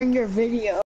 your video.